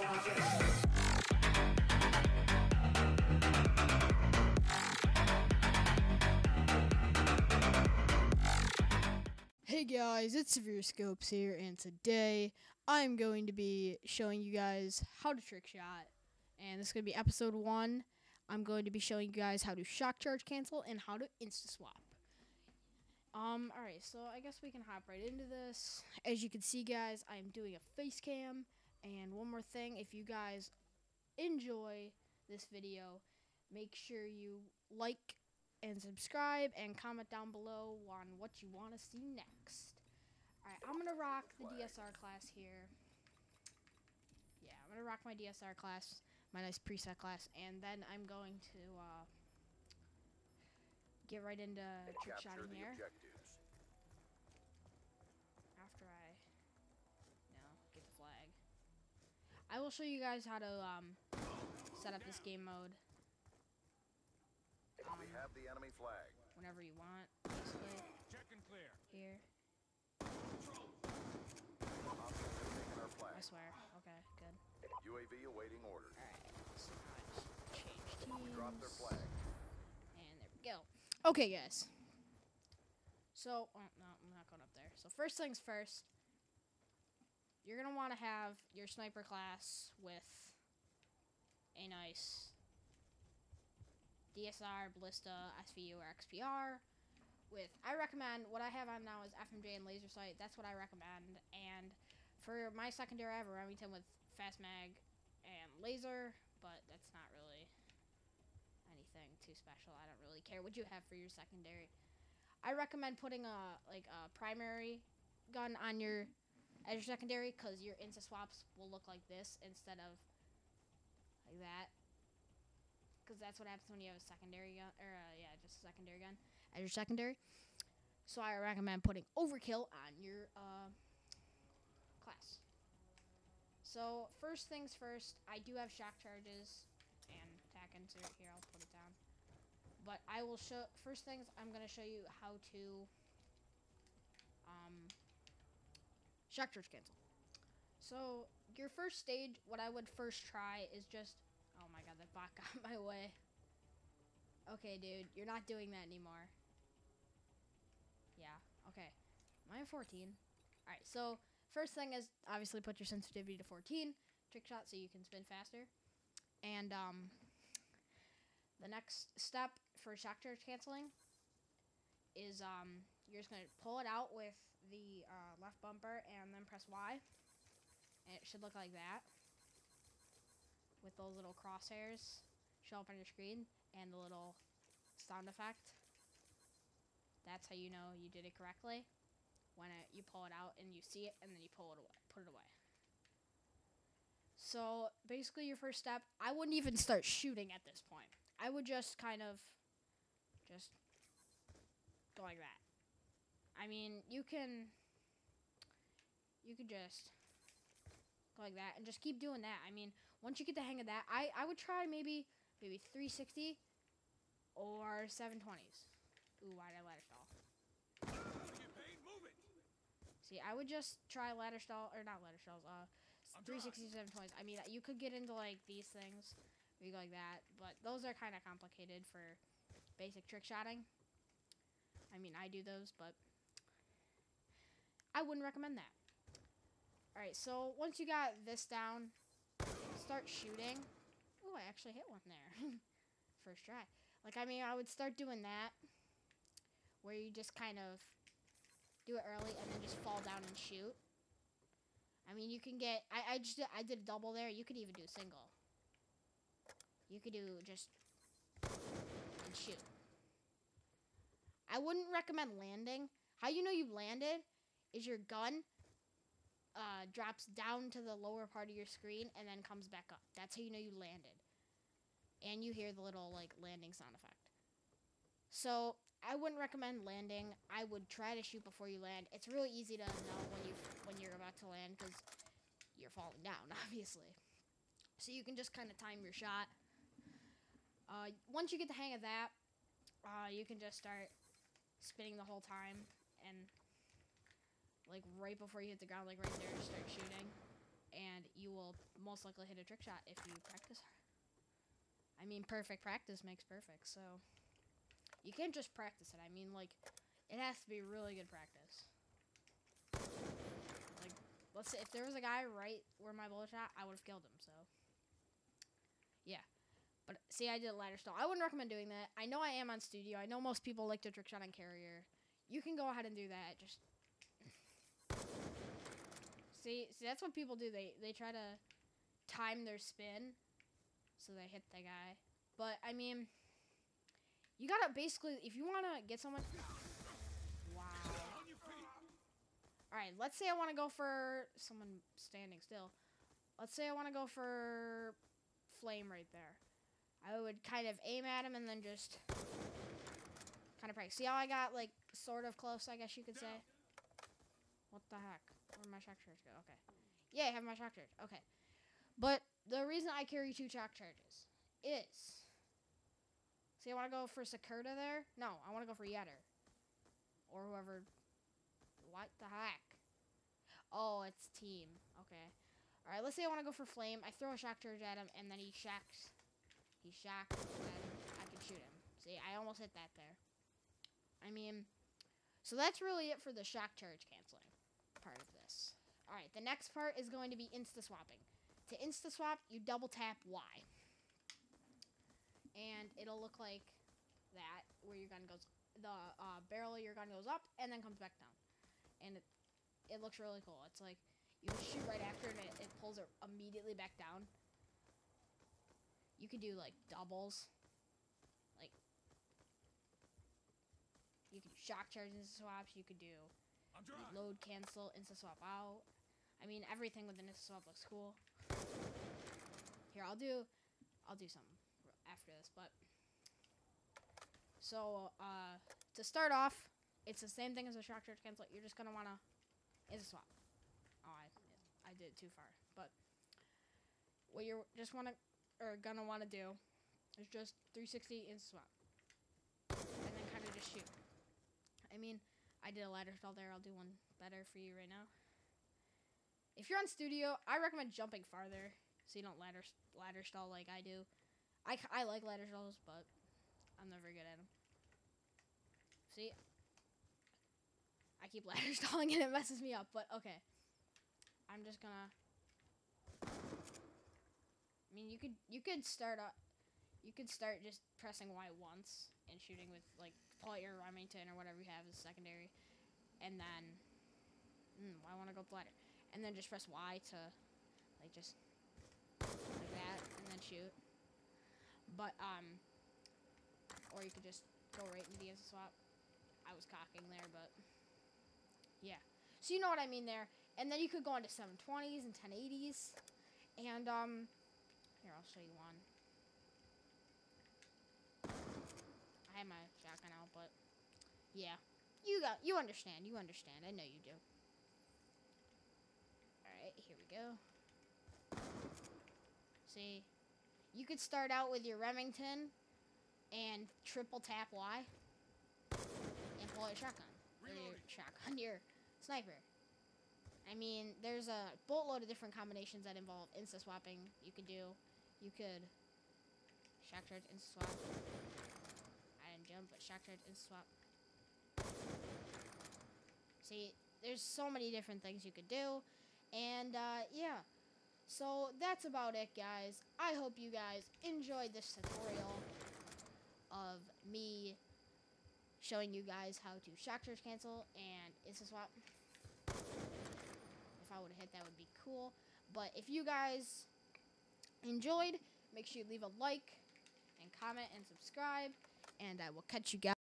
Hey guys, it's Severe ScopezZ here, and today I'm going to be showing you guys how to trick shot. And this is going to be episode one. I'm going to be showing you guys how to shock charge cancel and how to insta swap. Um, alright, so I guess we can hop right into this. As you can see, guys, I'm doing a face cam. And one more thing, if you guys enjoy this video, make sure you like and subscribe and comment down below on what you want to see next. Alright, I'm going to rock the DSR class here. Yeah, I'm going to rock my DSR class, my nice preset class, and then I'm going to uh, get right into trick shotting here. objectives. After I, no, get the flag. I will show you guys how to um, set up this game mode We have the enemy flag. whenever you want. Check and clear. Here. Hostiles have taken our I swear. Okay, good. UAV awaiting orders. Alright, so now I just change teams. We their flag. And there we go. Okay, guys. So, oh, no, I'm not going up there. So, first things first, you're going to want to have your sniper class with a nice DSR, Ballista, SVU, or XPR. With, I recommend, what I have on now is FMJ and laser sight. That's what I recommend. And for my secondary, I have a Remington with fast mag and laser, but that's not really anything too special. I don't really care what you have for your secondary. I recommend putting a like a primary gun on your as your secondary because your insta swaps will look like this instead of like that. Because that's what happens when you have a secondary gun, or uh, yeah, just a secondary gun as your secondary. So I recommend putting overkill on your uh, class. So first things first, I do have shock charges and tac insert here. I'll put it down. But I will show first things. I'm gonna show you how to um, charge cancel. So your first stage, what I would first try is just. Oh my god, that bot got my way. Okay, dude, you're not doing that anymore. Yeah. Okay. Mine 14. All right. So first thing is obviously put your sensitivity to 14 trick shot so you can spin faster. And um, the next step for shock charge canceling is um, you're just gonna pull it out with the uh, left bumper and then press Y, and it should look like that, with those little crosshairs show up on your screen and the little sound effect. That's how you know you did it correctly. When it, you pull it out and you see it, and then you pull it away, put it away. So basically, your first step, I wouldn't even start shooting at this point. I would just kind of just go like that. I mean, you can you could just go like that and just keep doing that. I mean, once you get the hang of that, I I would try maybe maybe 360 or 720s. Ooh, why did I ladder stall? Get paid, move it. See, I would just try ladder stall or not ladder stalls. Uh, I'm 360 720s. I mean, you could get into like these things, you go like that, but those are kind of complicated for basic trick shotting. I mean, I do those, but I wouldn't recommend that. All right, so once you got this down, start shooting. Oh, I actually hit one there. First try. Like, I mean, I would start doing that, where you just kind of do it early and then just fall down and shoot. I mean, you can get. I, I just I did a double there. You could even do single. You could do just and shoot. I wouldn't recommend landing. How you know you've landed is your gun uh, drops down to the lower part of your screen and then comes back up. That's how you know you landed. And you hear the little like landing sound effect. So I wouldn't recommend landing. I would try to shoot before you land. It's really easy to know when you when you're about to land because you're falling down, obviously. So you can just kind of time your shot. Uh, once you get the hang of that, uh, you can just start spinning the whole time and like right before you hit the ground, like right there, just start shooting, and you will most likely hit a trick shot if you practice. I mean, perfect practice makes perfect. So you can't just practice it. I mean, like it has to be really good practice. Like, let's say if there was a guy right where my bullet shot, I would have killed him. So yeah. But see, I did a ladder stall. I wouldn't recommend doing that. I know I am on studio. I know most people like to trick shot on carrier. You can go ahead and do that. Just see, see, that's what people do. They they try to time their spin so they hit the guy. But I mean, you gotta basically if you wanna get someone. Wow. All right, let's say I want to go for someone standing still. Let's say I want to go for flame right there. I would kind of aim at him and then just kind of practice. See how I got like sort of close, I guess you could say. What the heck? Where'd my shock charge go? Okay. Yeah, I have my shock charge. Okay. But the reason I carry two shock charges is. See, I want to go for Sakurta there. No, I want to go for Yetter. Or whoever what the heck? Oh, it's team. Okay. All right. Let's say I want to go for flame. I throw a shock charge at him, and then he shocks. He shocked, and I can shoot him. See, I almost hit that there. I mean, so that's really it for the shock charge canceling part of this. All right. The next part is going to be insta swapping. To insta swap, you double tap Y, and it'll look like that, where your gun goes. The uh, barrel of your gun goes up and then comes back down and it, it looks really cool. It's like you shoot right after and it, it pulls it immediately back down. You could do like doubles, like you could shock charge into swaps. You could do. Load cancel insta swap out. I mean everything with an insta swap looks cool. Here I'll do, I'll do something after this, but so uh, to start off, it's the same thing as a shock charge cancel. You're just gonna wanna insta swap. Oh, I I did it too far. But what you're just wanna or gonna wanna do is just 360 insta swap, and then kind of just shoot. I mean, I did a ladder stall there. I'll do one better for you right now. If you're on studio, I recommend jumping farther so you don't ladder ladder stall like I do. I, I like ladder stalls, but I'm not very good at them. See, I keep ladder stalling and it messes me up, but okay. I'm just gonna. I mean, you could you could start up, you could start just pressing Y once and shooting with like pull your Remington or whatever you have as secondary, and then, mm, I want to go bladder, and then just press Y to, like just like that, and then shoot. But um, or you could just go right into the swap. I was cocking there, but yeah. So you know what I mean there. And then you could go into 720s and 1080s. And um here I'll show you one. I have my shotgun out, but yeah. You got you understand, you understand. I know you do. Alright, here we go. See? You could start out with your Remington and triple tap Y and pull out your shotgun. Your shotgun, your sniper. I mean, there's a boatload of different combinations that involve insta swapping. You could do, you could shock charge insta swap. I didn't jump, but shock charge insta swap. See, there's so many different things you could do, and uh, yeah. So that's about it, guys. I hope you guys enjoyed this tutorial of me showing you guys how to shock charge cancel and insta swap. If I would have hit that would be cool. But if you guys enjoyed, make sure you leave a like and comment and subscribe. And I will catch you guys.